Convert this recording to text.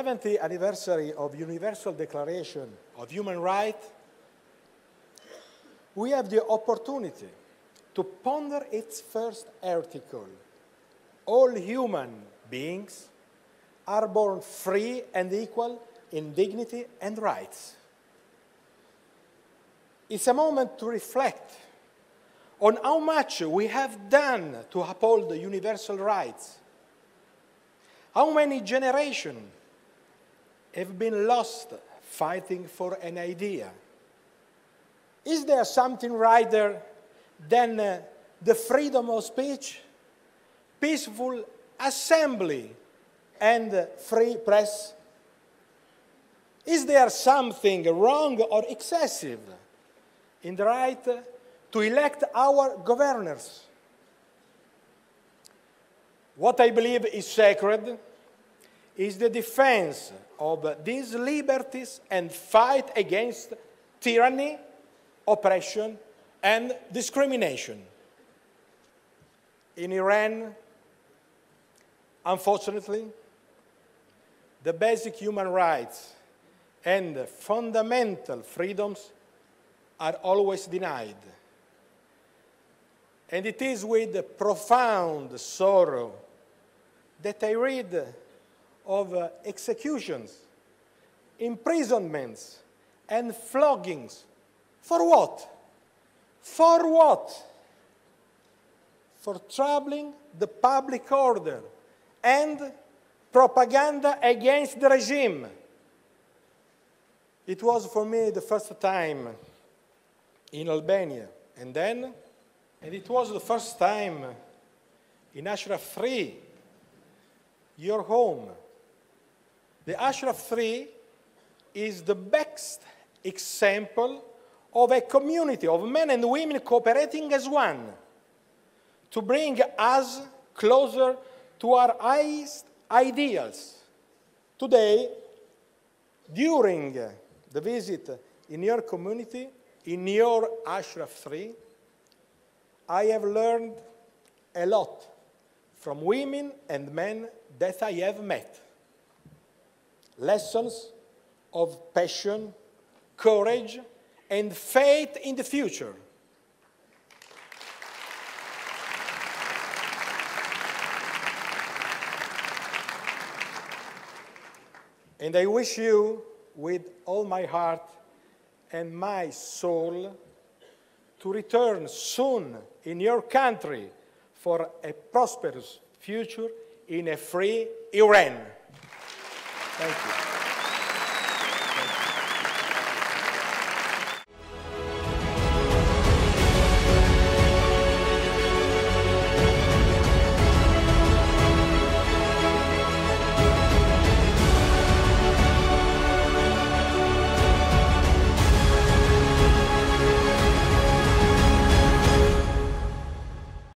70th anniversary of Universal Declaration of Human Rights, we have the opportunity to ponder its first article. All human beings are born free and equal in dignity and rights. It's a moment to reflect on how much we have done to uphold the universal rights. How many generations have been lost fighting for an idea? Is there something righter than uh, the freedom of speech, peaceful assembly, and uh, free press? Is there something wrong or excessive in the right to elect our governors? What I believe is sacred is the defense of these liberties and fight against tyranny, oppression, and discrimination. In Iran, unfortunately, the basic human rights and fundamental freedoms are always denied. And it is with profound sorrow that I read of uh, executions, imprisonments, and floggings. For what? For what? For troubling the public order and propaganda against the regime. It was for me the first time in Albania, and then, and it was the first time in Ashraf 3, your home. The Ashraf 3 is the best example of a community of men and women cooperating as one to bring us closer to our highest ideals. Today, during the visit in your community, in your Ashraf 3, I have learned a lot from women and men that I have met. Lessons of passion, courage, and faith in the future. And I wish you, with all my heart and my soul, to return soon in your country for a prosperous future in a free Iran. Thank you.